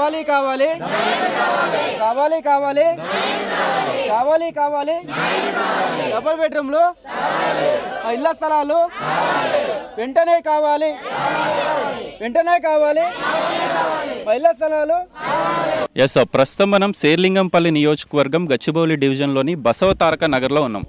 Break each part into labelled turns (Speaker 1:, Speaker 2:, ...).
Speaker 1: కావాలి కావాలి. కావాలి కావాలి. కావాలి కావాలి. డబుల్ బెడ్రూమ్లు. ఆ ఇళ్ళ స్థలాలు. వెంటనే కావాలి. వెంటనే కావాలి. ఆ ఇళ్ళ స్థలాలు.
Speaker 2: ఎస్ ప్రస్తుతం మనం శేర్లింగంపల్లి నియోజకవర్గం గచ్చిబౌలి డివిజన్లోని బసవతారక నగర్లో ఉన్నాం.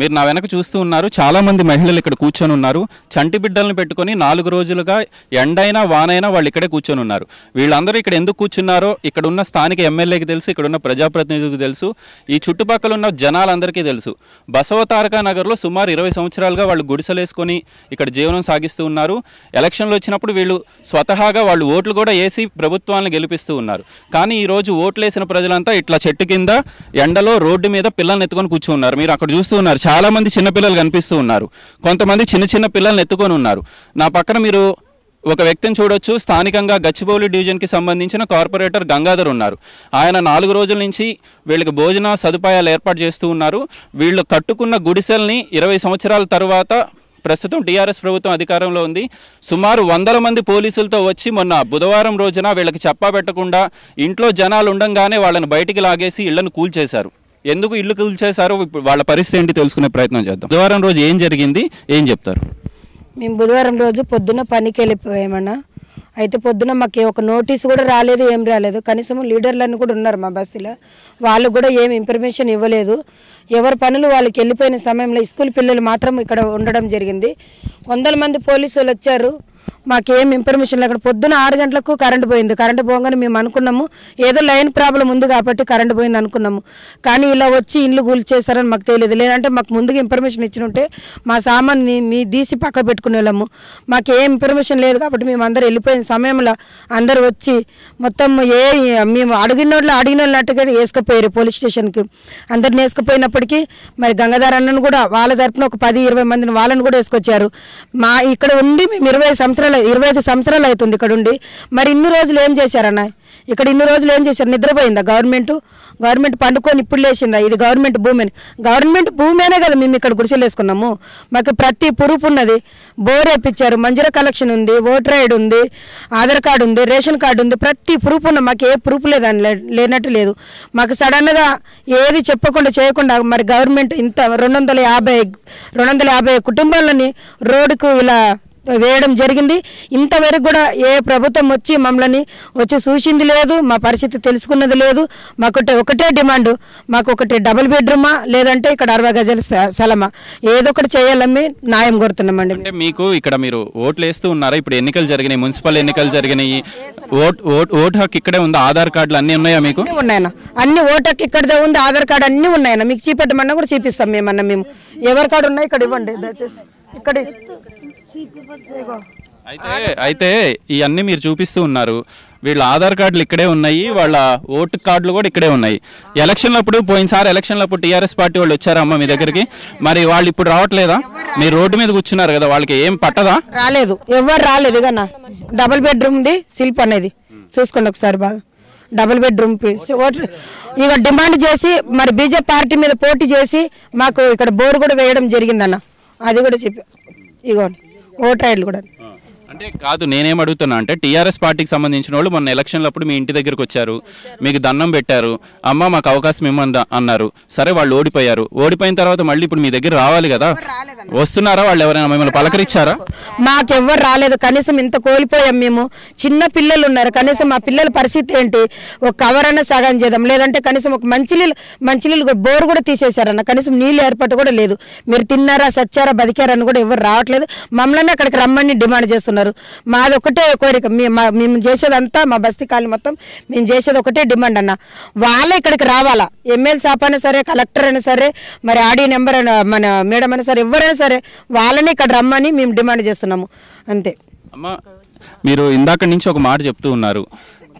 Speaker 2: మీరు నా వెనక చూస్తూ ఉన్నారు. చాలా మంది మహిళలు ఇక్కడ కూర్చొని ఉన్నారు. చంటి బిడ్డలను పెట్టుకొని నాలుగు రోజులుగా ఎండైనా వానైనా వాళ్ళు ఇక్కడే కూర్చొని ఉన్నారు. వీళ్ళందరూ ఇక్కడ ఎందుకు కూర్చున్నారో ఇక్కడ ఉన్న స్థానిక ఎమ్మెల్యేకి తెలుసు ఇక్కడ ఉన్న ప్రజాప్రతినిధులకు తెలుసు ఈ చుట్టుపక్కల ఉన్న జనాలందరికీ తెలుసు. బసవతారక నగర్లో సుమారు ఇరవై సంవత్సరాలుగా వాళ్ళు గుడిసెలేసుకొని ఇక్కడ జీవనం సాగిస్తూ ఉన్నారు. ఎలక్షన్లు వచ్చినప్పుడు వీళ్ళు స్వతహాగా వాళ్ళు ఓట్లు కూడా వేసి ప్రభుత్వాలను గెలిపిస్తూ ఉన్నారు. కానీ ఈ రోజు ఓట్లేసిన ప్రజలంతా ఇట్లా చెట్టు కింద ఎండలో రోడ్డు మీద పిల్లల్ని ఎత్తుకొని కూర్చున్నారు మీరు అక్కడ చూస్తూ ఉన్నారు. చాలామంది చిన్నపిల్లలు కనిపిస్తూ ఉన్నారు. కొంతమంది చిన్న చిన్న పిల్లల్ని ఎత్తుకొని ఉన్నారు. నా పక్కన మీరు ఒక వ్యక్తిని చూడొచ్చు. స్థానికంగా గచ్చిబౌలి డివిజన్కి సంబంధించిన కార్పొరేటర్ గంగాధర్ ఉన్నారు. ఆయన నాలుగు రోజుల నుంచి వీళ్ళకి భోజన సదుపాయాలు ఏర్పాటు చేస్తూ ఉన్నారు. వీళ్ళు కట్టుకున్న గుడిసెల్ని ఇరవై సంవత్సరాల తర్వాత ప్రస్తుతం టీఆర్ఎస్ ప్రభుత్వం అధికారంలో ఉంది. సుమారు వందల మంది పోలీసులతో వచ్చి మొన్న బుధవారం రోజున వీళ్ళకి చెప్పా పెట్టకుండా ఇంట్లో జనాలు ఉండంగానే వాళ్ళని బయటికి లాగేసి ఇళ్ళను కూల్చేశారు. ఎందుకు ఇల్లు కూల్చేశారో ఇప్పుడు వాళ్ళ పరిస్థితి ఏంటి తెలుసుకునే ప్రయత్నం చేద్దాం. బుధవారం రోజు ఏం జరిగింది? ఏం చెప్తారు?
Speaker 3: మేము బుధవారం రోజు పొద్దున్న పనికి వెళ్ళిపోయామన్నా. అయితే పొద్దున మాకు ఒక నోటీస్ కూడా రాలేదు ఏం రాలేదు. కనీసం లీడర్లన్నీ కూడా ఉన్నారు మా బస్తీలో. వాళ్ళు కూడా ఏం ఇన్ఫర్మేషన్ ఇవ్వలేదు. ఎవరి పనులు వాళ్ళకి వెళ్ళిపోయిన సమయంలో స్కూల్ పిల్లలు మాత్రం ఇక్కడ ఉండడం జరిగింది. వందల మంది పోలీసులు వచ్చారు. మాకేం ఇన్ఫర్మేషన్ లేకుండా పొద్దున ఆరు గంటలకు కరెంట్ పోయింది. కరెంట్ పోగానే మేము అనుకున్నాము ఏదో లైన్ ప్రాబ్లం ఉంది కాబట్టి కరెంట్ పోయింది అనుకున్నాము. కానీ ఇలా వచ్చి ఇండ్లు కూల్చేస్తారని మాకు తెలియదు. లేదంటే మాకు ముందుగా ఇన్ఫర్మేషన్ ఇచ్చిన ఉంటే మా సామాన్ని మీ తీసి పక్క పెట్టుకునే వాళ్ళము. మాకు ఏ ఇన్ఫర్మేషన్ లేదు కాబట్టి మేము అందరు వెళ్ళిపోయిన సమయంలో అందరు వచ్చి మొత్తం ఏ మేము అడిగిన వాళ్ళు అడిగిన వాళ్ళట్టుగా వేసుకుపోయారు పోలీస్ స్టేషన్కి. అందరిని వేసుకుపోయినప్పటికీ మరి గంగాధర్ అన్నను కూడా వాళ్ళ తరఫున ఒక పది ఇరవై మందిని వాళ్ళని కూడా వేసుకొచ్చారు. మా ఇక్కడ ఉండి మేము ఇరవై సంవత్సరాలు ఇరవై ఐదు సంవత్సరాలు అవుతుంది ఇక్కడ ఉండి మరి ఇన్ని రోజులు ఏం చేశారన్న? ఇక్కడ ఇన్ని రోజులు ఏం చేశారు? నిద్రపోయిందా గవర్నమెంట్? గవర్నమెంట్ పండుకొని ఇప్పుడు లేచిందా? ఇది గవర్నమెంట్ భూమి గవర్నమెంట్ భూమేనే కదా మేము ఇక్కడ గుడిసెలు వేసుకున్నాము. మాకు ప్రతి ప్రూఫ్ ఉన్నది. బోర్ వేపించారు మంజర కలెక్షన్ ఉంది. ఓటర్ ఐడి ఉంది. ఆధార్ కార్డు ఉంది. రేషన్ కార్డు ఉంది. ప్రతి ప్రూఫ్ ఉన్న మాకు ఏ ప్రూఫ్ లేదని లే- లేనట్టు లేదు. మాకు సడన్గా ఏది చెప్పకుండా చేయకుండా మరి గవర్నమెంట్ ఇంత రెండు వందల యాభై రెండు వందల యాభై కుటుంబాలని రోడ్డుకు ఇలా వేయడం జరిగింది. ఇంతవరకు కూడా ఏ ప్రభుత్వం వచ్చి మమ్మల్ని వచ్చి చూసింది లేదు మా పరిస్థితి తెలుసుకున్నది లేదు. మాకు ఒకటే- డిమాండ్. మాకు ఒకటి డబుల్ బెడ్రూమా లేదంటే ఇక్కడ అరవై గజాల స్థ- స్థలమా. ఏదో ఒకటి చేయాలని న్యాయం కోరుతున్నామండి.
Speaker 2: అంటే మీకు ఇక్కడ మీరు ఓట్లు వేస్తూ ఉన్నారా? ఇప్పుడు ఎన్నికలు జరిగినాయి మున్సిపల్ ఎన్నికలు జరిగినాయి. ఓట్ ఓట్ ఓటు హక్కు ఇక్కడే ఉంది? ఆధార్ కార్డులు అన్నీ ఉన్నాయా మీకు?
Speaker 3: ఉన్నాయన్న. అన్ని ఓటర్కి ఇక్కడదే ఉంది ఆధార్ కార్డు అన్నీ ఉన్నాయన్న. మీకు చూపెట్టమన్నా కూడా చూపిస్తాం మేమన్నా మేము. ఎవరి కార్డు ఉన్నాయి ఇక్కడ ఇవ్వండి దయచేసి. ఇక్కడ.
Speaker 2: అయితే అయితే ఇవన్నీ మీరు చూపిస్తూ ఉన్నారు. వీళ్ళ ఆధార్ కార్డులు ఇక్కడే ఉన్నాయి వాళ్ళ ఓటు కార్డులు కూడా ఇక్కడే ఉన్నాయి. ఎలక్షన్లప్పుడు పోయినసారి ఎలక్షన్లప్పుడు టీఆర్ఎస్ పార్టీ వాళ్ళు వచ్చారా అమ్మ మీ దగ్గరికి. మరి వాళ్ళు ఇప్పుడు రావట్లేదా? మీరు రోడ్డు మీద కూర్చున్నారు కదా వాళ్ళకి ఏం పట్టదా?
Speaker 3: రాలేదు. ఎవరు రాలేదు. కన్నా డబుల్ బెడ్రూమ్ది శిల్ప్ అనేది. చూసుకోండి ఒకసారి బాగా. డబుల్ బెడ్రూమ్ ఓటు ఇక డిమాండ్ చేసి మరి బీజేపీ పార్టీ మీద పోటీ చేసి మాకు ఇక్కడ బోర్ కూడా వేయడం జరిగిందన్న. అది కూడా చెప్పి ఇగోండి. ఓటర్ ఐడీలు కూడా.
Speaker 2: అంటే కాదు నేనేం అడుగుతున్నా అంటే టీఆర్ఎస్ పార్టీకి సంబంధించిన వాళ్ళు మొన్న ఎలక్షన్లప్పుడు మీ ఇంటి దగ్గరికి వచ్చారు మీకు దండం పెట్టారు అమ్మ మాకు అవకాశం ఇమ్మందా అన్నారు. సరే వాళ్ళు ఓడిపోయారు. ఓడిపోయిన తర్వాత మళ్ళీ ఇప్పుడు మీ దగ్గర రావాలి కదా? వస్తున్నారా వాళ్ళు ఎవరైనా మిమ్మల్ని పలకరించారా?
Speaker 3: మాకెవ్వరు రాలేదు. కనీసం ఇంత కోల్పోయాం మేము. చిన్న పిల్లలు ఉన్నారు. కనీసం మా పిల్లల పరిస్థితి ఏంటి? ఒక కవర్ అన్న సగం చేద్దాం. లేదంటే కనీసం ఒక మంచినీళ్ళు మంచినీళ్ళు బోర్ కూడా తీసేశారన్న. కనీసం నీళ్ళు ఏర్పాటు కూడా లేదు. మీరు తిన్నారా సచ్చారా బతికారని కూడా ఎవరు రావట్లేదు. మమ్మల్ని అక్కడికి రమ్మని డిమాండ్ చేస్తున్నారు. మాది ఒకటే కోరిక. మా- మేము చేసేదంతా మా బస్తీ కాలనీ మొత్తం మేము చేసేది ఒకటే డిమాండ్ అన్న. వాళ్ళే ఇక్కడికి రావాలా? ఎమ్మెల్యే సాప్ అయినా సరే కలెక్టర్ అయినా సరే మరి ఆడి నెంబర్ అయినా మన మేడం అయినా సరే ఎవరైనా సరే వాళ్ళని ఇక్కడ రమ్మని మేము డిమాండ్ చేస్తున్నాము. అంతే.
Speaker 2: అమ్మ మీరు ఇందాక నుంచి ఒక మాట చెప్తూ ఉన్నారు.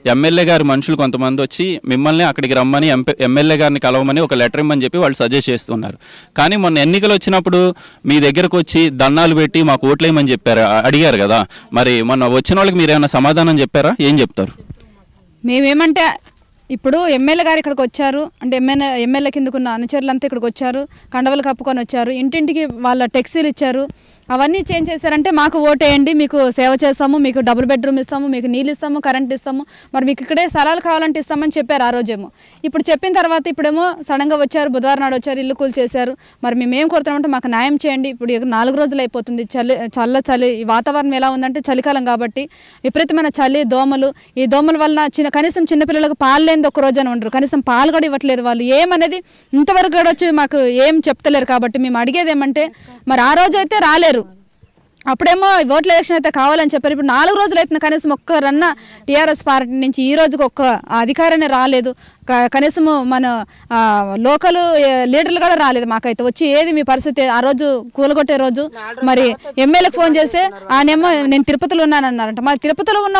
Speaker 2: ఎమ్మెల్యే గారి మనుషులు కొంతమంది వచ్చి మిమ్మల్ని అక్కడికి రమ్మని ఎంపీ ఎమ్మెల్యే గారిని కలవమని ఒక లెటర్ ఇమ్మని చెప్పి వాళ్ళు సజెస్ట్ చేస్తున్నారు. కానీ మొన్న ఎన్నికలు వచ్చినప్పుడు మీ దగ్గరకు వచ్చి దండాలు పెట్టి మాకు ఓట్లేయమని చెప్పారు. అడిగారు కదా. మరి మొన్న వచ్చిన వాళ్ళకి మీరు ఏమైనా సమాధానం చెప్పారా? ఏం చెప్తారు?
Speaker 4: మేమేమంటే ఇప్పుడు ఎమ్మెల్యే గారు ఇక్కడికి వచ్చారు. అంటే ఎమ్మెల్యే ఎమ్మెల్యే కిందకున్న అనుచరులంతా ఇక్కడికి వచ్చారు. కండవలు కప్పుకొని వచ్చారు. ఇంటింటికి వాళ్ళ టెక్సీలు ఇచ్చారు. అవన్నీ చేంజ్ చేశారంటే మాకు ఓటేయండి మీకు సేవ చేస్తాము మీకు డబుల్ బెడ్రూమ్ ఇస్తాము మీకు నీళ్ళు ఇస్తాము కరెంట్ ఇస్తాము. మరి మీకు ఇక్కడే స్థలాలు కావాలంటే ఇస్తామని చెప్పారు ఆ రోజేమో. ఇప్పుడు చెప్పిన తర్వాత ఇప్పుడేమో సడన్గా వచ్చారు బుధవారం నాడు వచ్చారు ఇల్లు కూల్ చేశారు మరి మేము ఏం కోరుతున్నామంటే మాకు న్యాయం చేయండి. ఇప్పుడు నాలుగు రోజులు అయిపోతుంది. చలి చల్ల చలి ఈ వాతావరణం ఎలా ఉందంటే చలికాలం కాబట్టి విపరీతమైన చలి దోమలు. ఈ దోమల వల్ల చిన్న కనీసం చిన్నపిల్లలకు పాలు లేనిది ఒక రోజు అని ఉండరు. కనీసం పాలు కూడా ఇవ్వట్లేరు వాళ్ళు. ఏమనేది ఇంతవరకు కూడా వచ్చి మాకు ఏం చెప్తలేరు కాబట్టి మేము అడిగేది ఏమంటే మరి ఆ రోజు అయితే రాలేరు. అప్పుడేమో ఓట్ల ఎలక్షన్ అయితే కావాలని చెప్పారు. ఇప్పుడు నాలుగు రోజులు అవుతుంది కనీసం ఒక్కరన్న టీఆర్ఎస్ పార్టీ నుంచి ఈ రోజుకి ఒక్క అధికారాన్ని రాలేదు. క- కనీసము మన లోకల్ లీడర్లు కూడా రాలేదు మాకైతే. వచ్చి ఏది మీ పరిస్థితి ఆ రోజు కూలగొట్టే రోజు మరి ఎమ్మెల్యేకి ఫోన్ చేస్తే ఆయనేమో నేను తిరుపతిలో ఉన్నానన్నారంట. మరి తిరుపతిలో ఉన్న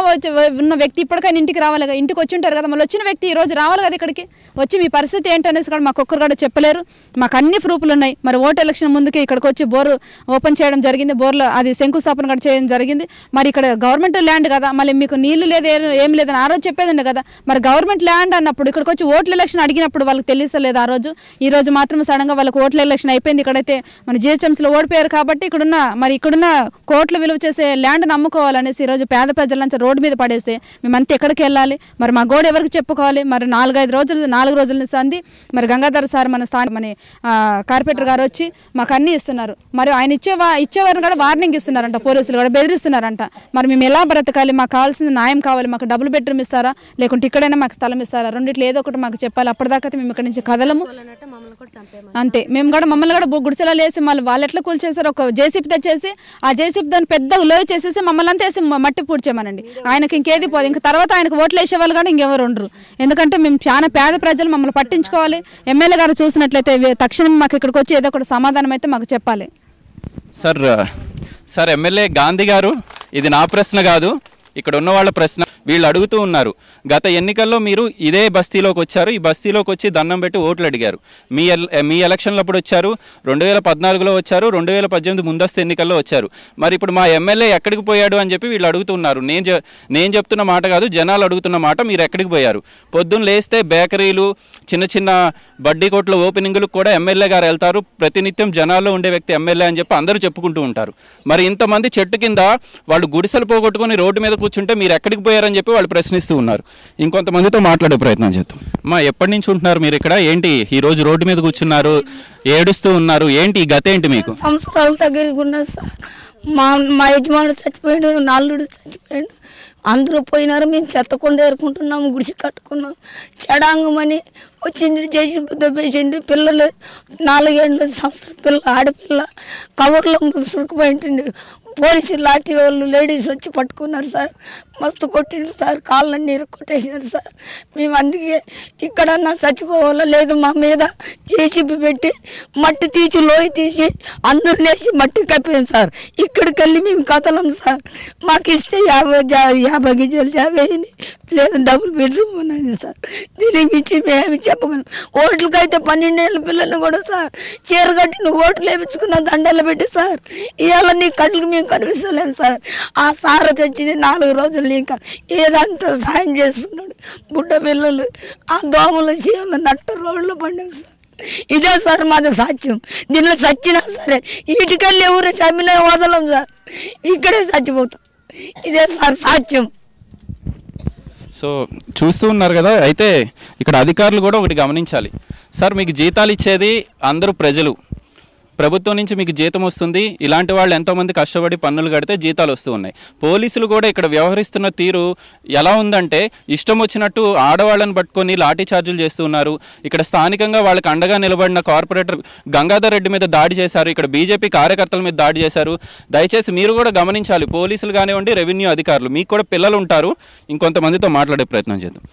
Speaker 4: ఉన్న వ్యక్తి ఇప్పటికైనా ఇంటికి రావాలి కదా ఇంటికి వచ్చి ఉంటారు కదా మళ్ళీ వచ్చిన వ్యక్తి ఈ రోజు రావాలి కదా ఇక్కడికి? వచ్చి మీ పరిస్థితి ఏంటనేసి కూడా మాకు ఒక్కరు కూడా చెప్పలేరు. మాకు అన్ని ప్రూఫ్లు ఉన్నాయి. మరి ఓటు ఎలక్షన్ ముందుకి ఇక్కడికి వచ్చి బోరు ఓపెన్ చేయడం జరిగింది. బోర్లో అది శంకుస్థాపన కూడా చేయడం జరిగింది. మరి ఇక్కడ గవర్నమెంట్ ల్యాండ్ కదా మళ్ళీ మీకు నీళ్ళు లేదు ఏ- ఏం లేదని ఆ రోజు చెప్పేది ఉండే కదా. మరి గవర్నమెంట్ ల్యాండ్ అన్నప్పుడు ఇక్కడికి వచ్చి ఓట్ల ఎలక్షన్ అడిగినప్పుడు వాళ్ళకి తెలియసలేదు ఆ రోజు. ఈ రోజు మాత్రం సడన్గా వాళ్ళకి ఓట్ల ఎలక్షన్ అయిపోయింది ఇక్కడైతే. మన జిహెచ్ఎంసీలో ఓడిపోయారు కాబట్టి ఇక్కడున్న మరి ఇక్కడున్న కోట్లు విలువ చేసే ల్యాండ్ని అమ్ముకోవాలనేసి ఈరోజు పేద ప్రజలంతా రోడ్డు మీద పడేస్తే మేమంతా ఎక్కడికి వెళ్ళాలి? మరి మా గోడ ఎవరికి చెప్పుకోవాలి? మరి నాలుగైదు రోజులు నాలుగు రోజుల సంది మరి గంగాధర్ సార్ మన స్థానిక మన కార్పొరేటర్ గారు వచ్చి మాకు అన్నీ ఇస్తున్నారు. మరి ఆయన ఇచ్చే ఇచ్చేవారిని కూడా వార్నింగ్ ఇస్తున్నారంట పోలీసులు కూడా బెదిరిస్తున్నారంట. మరి మేము ఎలా బ్రతకాలి? మాకు కావాల్సిన న్యాయం కావాలి మాకు డబుల్ బెడ్రూమ్ ఇస్తారా? లేకుంటే ఇక్కడైనా మాకు స్థలం ఇస్తారా? రెండిట్లో ఏదో ఒకటి మాకు చెప్పాలి. అప్పటిదాకా మేము ఇక్కడ నుంచి కదలము. అంతే. మేము కూడా మమ్మల్ని కూడా గుడిసెలో వేసి మళ్ళీ వాళ్ళు ఎట్లా కూల్చేసారు ఒక జేసీపీ తెచ్చేసి ఆ జేసీపీ దాన్ని పెద్ద లోయ చేసేసి మమ్మల్ని అంతా వేసి మట్టి పూడ్చేమనండి ఆయనకి ఇంకేది పోదు. ఇంకా తర్వాత ఆయనకు ఓట్లు వేసేవాళ్ళు కానీ ఇంకెవరు ఉండరు. ఎందుకంటే మేము చాలా పేద ప్రజలు మమ్మల్ని పట్టించుకోవాలి. ఎమ్మెల్యే గారు చూసినట్లయితే తక్షణం మాకు ఇక్కడికి వచ్చి ఏదో ఒకటి సమాధానం అయితే మాకు చెప్పాలి.
Speaker 2: సార్ సార్ ఎమ్మెల్యే గాంధీ గారు ఇది నా ప్రశ్న కాదు. ఇక్కడ ఉన్న వాళ్ళ ప్రశ్న వీళ్ళు అడుగుతూ ఉన్నారు గత ఎన్నికల్లో మీరు ఇదే బస్తీలోకి వచ్చారు ఈ బస్తీలోకి వచ్చి దండం పెట్టి ఓట్లు అడిగారు. మీ ఎల్ మీ ఎలక్షన్లప్పుడు వచ్చారు రెండు వేల పద్నాలుగులో వచ్చారు రెండు వేల పద్దెనిమిది ముందస్తు ఎన్నికల్లో వచ్చారు. మరి ఇప్పుడు మా ఎమ్మెల్యే ఎక్కడికి పోయాడు అని చెప్పి వీళ్ళు అడుగుతున్నారు నేను నేను చెప్తున్న మాట కాదు జనాలు అడుగుతున్న మాట మీరు ఎక్కడికి పోయారు? పొద్దున్న లేస్తే బేకరీలు చిన్న చిన్న బడ్డీ కోట్ల ఓపెనింగ్లకు కూడా ఎమ్మెల్యే గారు వెళ్తారు. ప్రతినిత్యం జనాల్లో ఉండే వ్యక్తి ఎమ్మెల్యే అని చెప్పి అందరూ చెప్పుకుంటూ ఉంటారు. మరి ఇంతమంది చెట్టు కింద వాళ్ళు గుడిసెలు పోగొట్టుకొని రోడ్డు మీద కూర్చుంటే మీరు ఎక్కడికి పోయారని చెప్పి వాళ్ళు ప్రశ్నిస్తూ ఉన్నారు. ఇంకొంతమందితో మాట్లాడే ప్రయత్నం చేద్దాం. మా ఎప్పటి నుంచి ఉంటున్నారు మీరు ఇక్కడ? ఏంటి ఈ రోజు రోడ్డు మీద కూర్చున్నారు? ఏడుస్తూ ఉన్నారు. ఏంటి ఈ గత ఏంటి మీకు?
Speaker 5: సంవత్సరాల ఉన్నది సార్. మా మా యజమానుడు చచ్చిపోయాడు నా అల్లుడు చచ్చిపోయాడు. అందరూ పోయినారు మేము చెత్తకుండా ఏరుకుంటున్నాము గుడిసి కట్టుకున్నాం. చెడాంగమని వచ్చింది చేసి దెబ్బేసిండి. పిల్లలు నాలుగేళ్ళు సంవత్సరం పిల్ల ఆడపిల్ల కవర్లో సురుకుపోయింటుంది పోలీసు లాఠీ వాళ్ళు లేడీస్ వచ్చి పట్టుకున్నారు సార్. మస్తు కొట్టిండు సార్ కాళ్ళన్నీ కొట్టేసినారు సార్. మేము అందుకే ఇక్కడన్నా చచ్చిపోవాలో లేదు మా మీద జేసీబీ పెట్టి మట్టి తీసి లోయ తీసి అందరు లేచి మట్టి కప్పాం సార్. ఇక్కడికి వెళ్ళి మేము కదలం సార్. మాకు ఇస్తే యాభై జా యాభై గిజలు జాగయ్యింది లేదు డబుల్ బెడ్రూమ్ ఉన్నది సార్. దీనికి మించి మేము చెప్పగలం. ఓట్లకైతే పన్నెండేళ్ళ పిల్లలు కూడా సార్ చీర కట్టిన ఓట్లు వేపించుకున్న దండలు పెట్టి సార్. ఇవాళ నీ కళ్ళకి మేము కనిపిస్తలేము సార్. ఆ సార్ తెచ్చింది నాలుగు రోజులు ఇంకా ఏదంతా సాయం చేస్తున్నాడు. బుడ్డ పిల్లలు ఆ దోమల చీమలు నట్ట రోడ్లు పండుగ సార్. ఇదే సార్ మాది సాధ్యం. దీనిలో చచ్చినా సరే ఇటుకెళ్ళి ఎవరు చమ్మినా వదలం సార్. ఇక్కడే చచ్చిపోతాం. ఇదే సార్ సాక్ష్యం
Speaker 2: సో చూస్తూ ఉన్నారు కదా అయితే ఇక్కడ అధికారులు కూడా ఒకటి గమనించాలి. సార్ మీకు జీతాలు ఇచ్చేది అందరూ ప్రజలు. ప్రభుత్వం నుంచి మీకు జీతం వస్తుంది. ఇలాంటి వాళ్ళు ఎంతోమంది కష్టపడి పన్నులు కడితే జీతాలు వస్తూ ఉన్నాయి. పోలీసులు కూడా ఇక్కడ వ్యవహరిస్తున్న తీరు ఎలా ఉందంటే ఇష్టం వచ్చినట్టు ఆడవాళ్ళని పట్టుకొని లాఠీ చార్జీలు చేస్తున్నారు ఇక్కడ స్థానికంగా వాళ్ళకి అండగా నిలబడిన కార్పొరేటర్ గంగాధర్ రెడ్డి మీద దాడి చేశారు. ఇక్కడ బీజేపీ కార్యకర్తల మీద దాడి చేశారు. దయచేసి మీరు కూడా గమనించాలి. పోలీసులు కానివ్వండి రెవెన్యూ అధికారులు. మీకు కూడా పిల్లలు ఉంటారు. ఇంకొంతమందితో మాట్లాడే ప్రయత్నం చేద్దాం.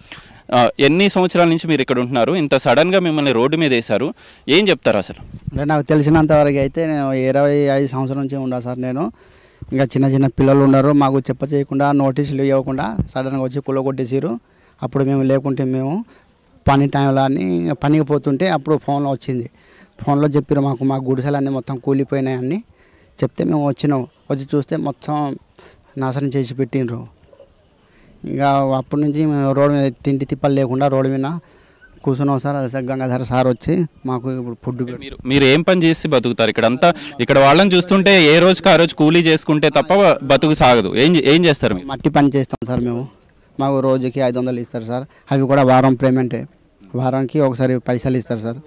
Speaker 2: ఎన్ని సంవత్సరాల నుంచి మీరు ఇక్కడ ఉంటున్నారు? ఇంత సడన్గా మిమ్మల్ని రోడ్డు మీద వేశారు. ఏం చెప్తారు అసలు?
Speaker 6: అంటే నాకు తెలిసినంత వరకు అయితే నేను ఇరవై ఐదు సంవత్సరాల నుంచి ఉండా సార్ నేను. ఇంకా చిన్న చిన్న పిల్లలు ఉన్నారు. మాకు చెప్ప చేయకుండా నోటీసులు ఇవ్వకుండా సడన్గా వచ్చి కుల కొట్టేసారు అప్పుడు మేము లేకుంటే మేము పని టైంలో అని పనికి పోతుంటే అప్పుడు ఫోన్లో వచ్చింది. ఫోన్లో చెప్పారు మాకు మా గుడిసెలన్నీ మొత్తం కూలిపోయినాయని చెప్తే మేము వచ్చినాం. వచ్చి చూస్తే మొత్తం నాశనం చేసి పెట్టిండ్రు. ఇంకా అప్పటి నుంచి మేము రోడ్డు మీద తిండి తిప్పలు లేకుండా రోడ్డు మీద కూర్చున్నాం సార్. అదే గంగాధర సార్ వచ్చి మాకు ఇప్పుడు ఫుడ్
Speaker 2: మీరు మీరు ఏం పని చేసి బతుకుతారు? ఇక్కడ అంతా ఇక్కడ వాళ్ళని చూస్తుంటే ఏ రోజుకి ఆ రోజు కూలీ చేసుకుంటే తప్ప బతుకు సాగదు. ఏం ఏం చేస్తారు మీరు?
Speaker 6: మట్టి పని చేస్తాం సార్ మేము. మాకు రోజుకి ఐదు వందలు ఇస్తారు సార్. అవి కూడా వారం పేమెంటే. వారానికి ఒకసారి పైసలు ఇస్తారు సార్.